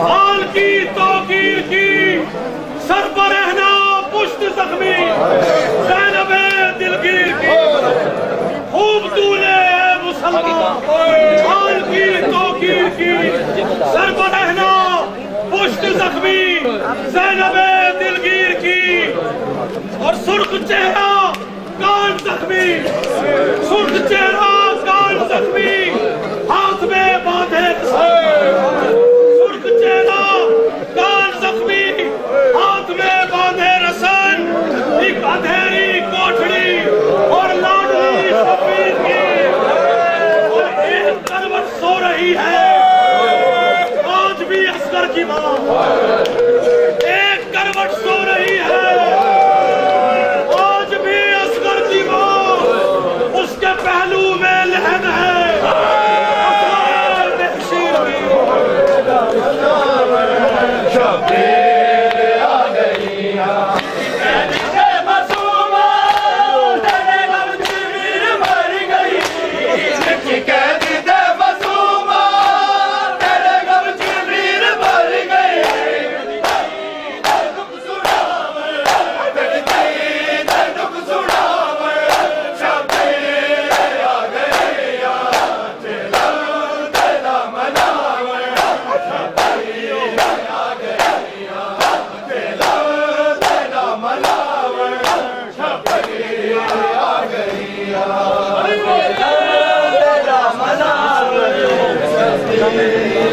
خوبتونے حال کی توقیر کی سر پر رہنا پشت زخمی، زینب دلگیر کی۔ خوبتونے ہے مسلمان۔ حال کی توقیر کی سر پر رہنا پشت زخمی، زینب دلگیر کی۔ اور سرخ چہرہ کان زخمی، سرخ چہرہ کان زخمی۔ ہاتھ میں باندھے Amen.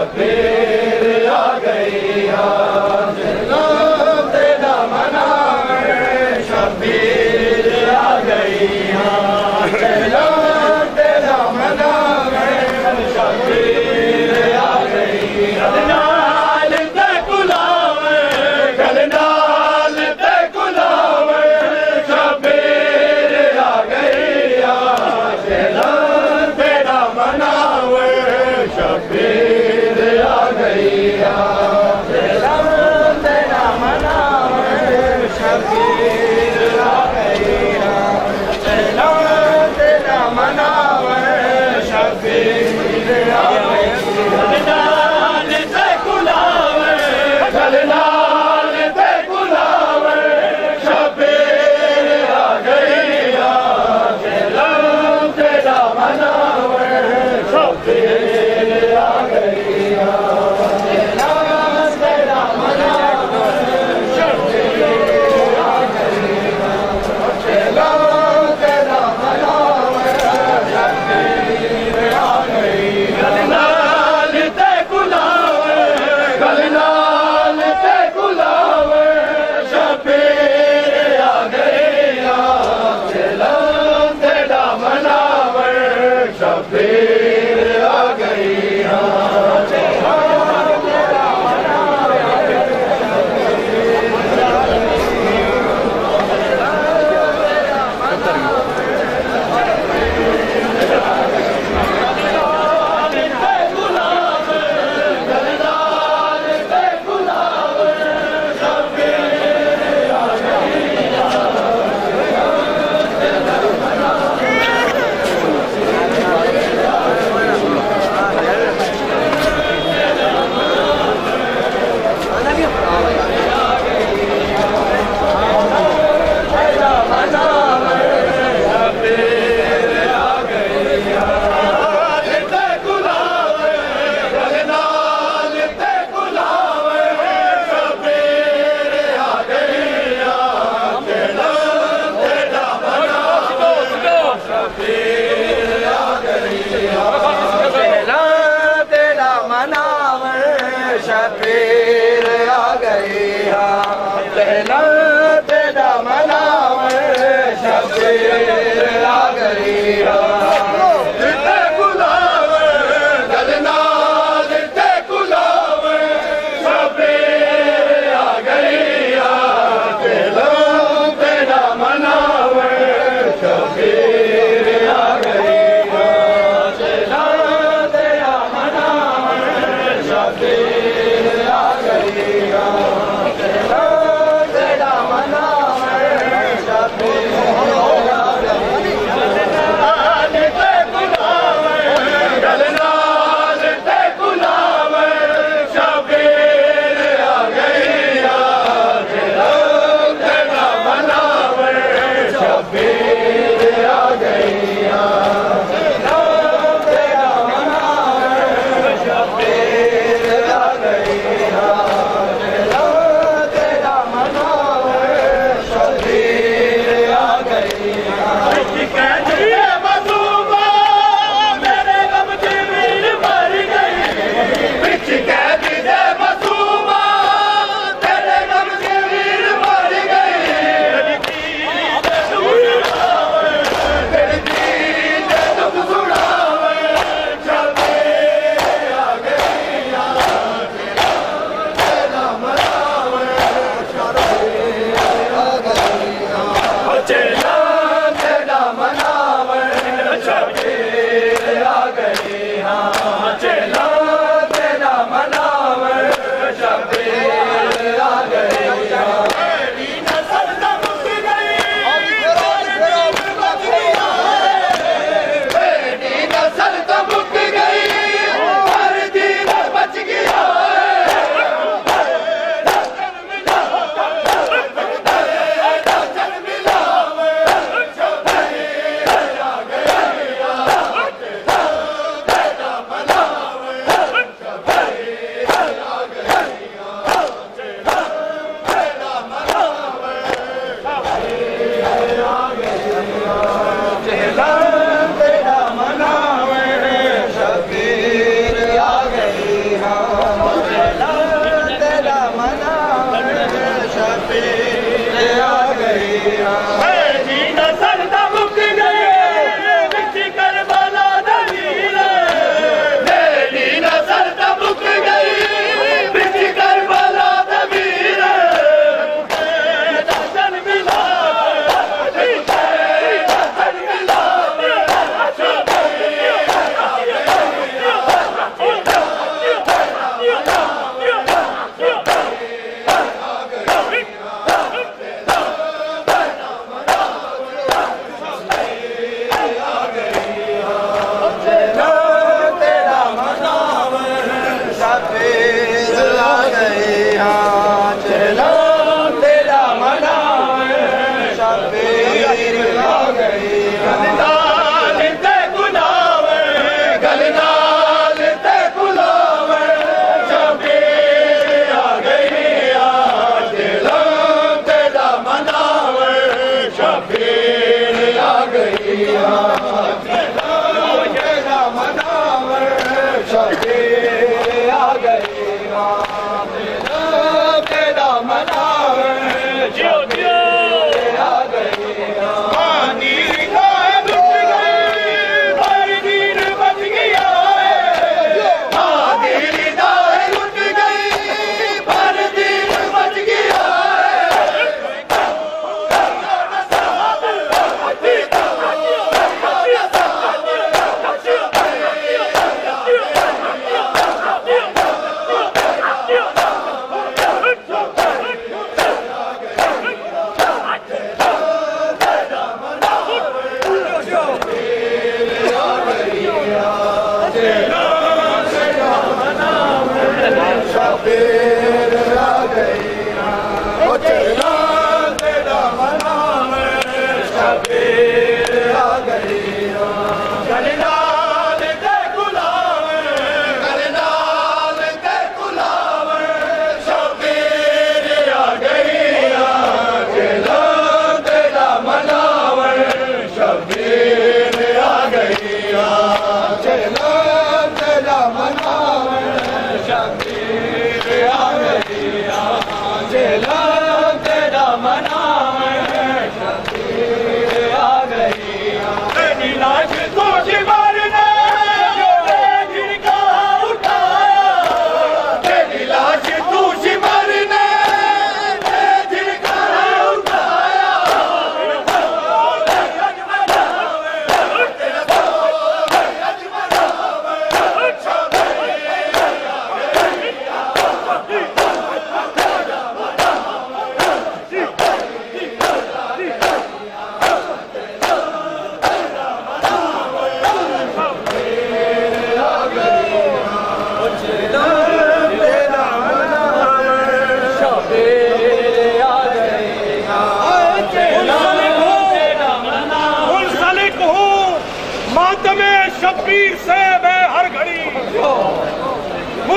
شبیر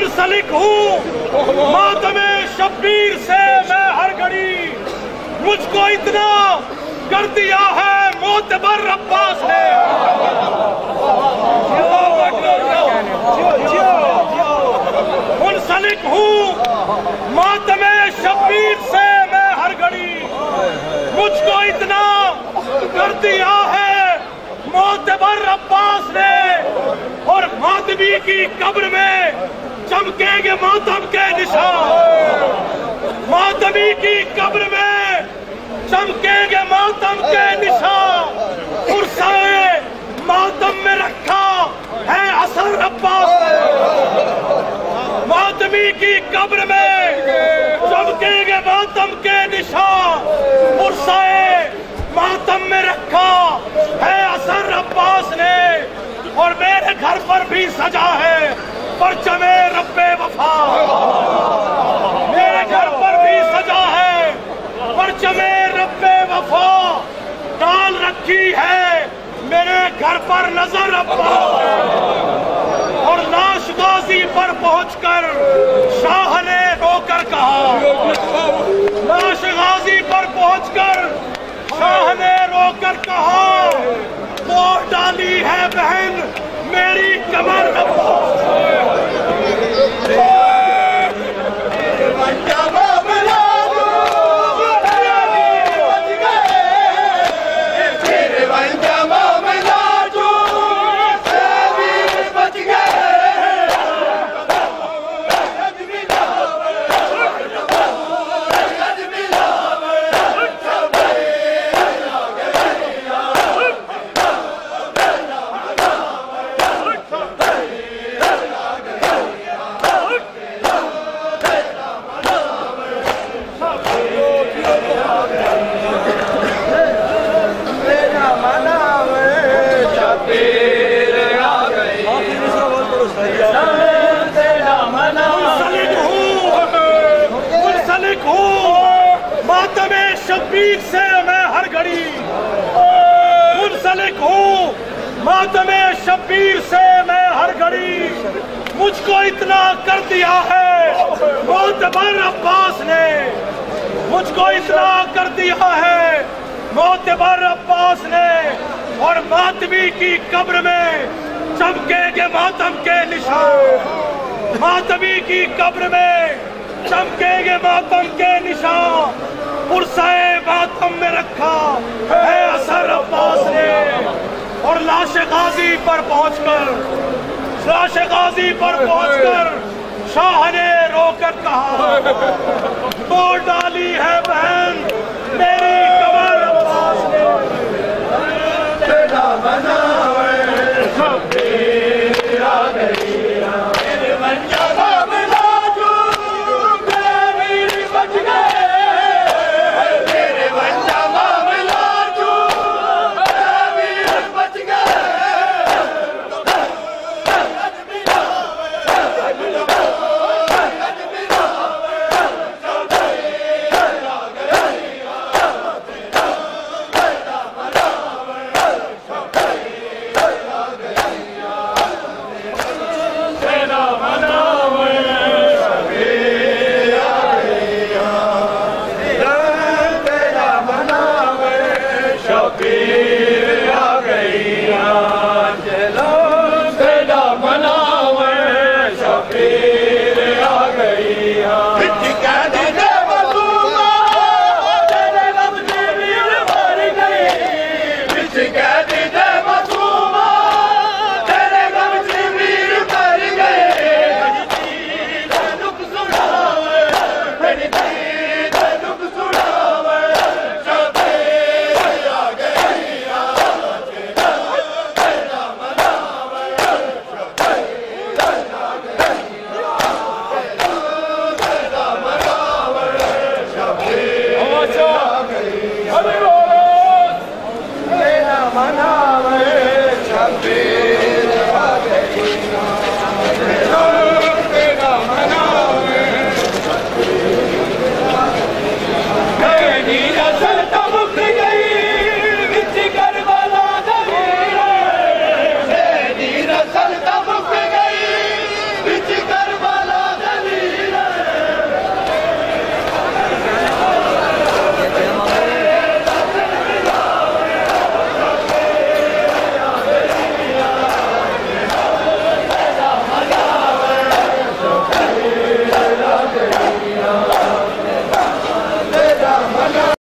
منسلک ہوں۔ ماتم شبیر سے میں ہر گھڑی، مجھ کو اتنا کر دیا ہے موتبر عباس نے۔ منسلک ہوں۔ ماتم شبیر سے میں ہر گھڑی، مجھ کو اتنا کر دیا ہے موتبر عباس نے۔ اور ماتمی کی قبر میں چمکیں گے ماتم کے نشان۔ ماتمی کی قبر میں چمکیں گے ماتم کے نشان۔ پرسائے ماتم میں رکھا ہے اثر عباس۔ نے ماتمی کی قبر میں چمکیں گے ماتم کے نشان۔ پرسائے ماتم میں رکھا ہے اثر عباس نے۔ اور میرے گھر پر بھی سجا ہے۔ پرچم رب وفا میرے گھر پر بھی سجا ہے پرچم رب وفا ڈال رکھی ہے میرے گھر پر نظر عباس اور لاش غازی پر پہنچ کر شاہ نے رو کر کہا۔ لاش غازی پر پہنچ کر شاہ نے رو کر کہا توڑ ڈالی ہے بہن، میری کمر منسلک ہوں منسلک ہوں ماتم شبیر سے میں ہر گھڑی منسلک ہوں ماتم شبیر سے میں ہر گھڑی مجھ کو اتنا کر دیا ہے۔ موتبر عباس نے مجھ کو اتنا کر دیا ہے۔ موتبر عباس نے اور ماتمی کی قبر میں چمکیں گے ماتم کے نشان۔ ماتمی کی قبر میں چمکیں گے ماتم کے نشان۔ پرسائے ماتم میں رکھا ہے اثر عباس نے اور لاش غازی پر پہنچ کر راش غازی پر پہنچ کر شاہ نے رو کر کہا بول ڈالی ہے بہن۔ میرے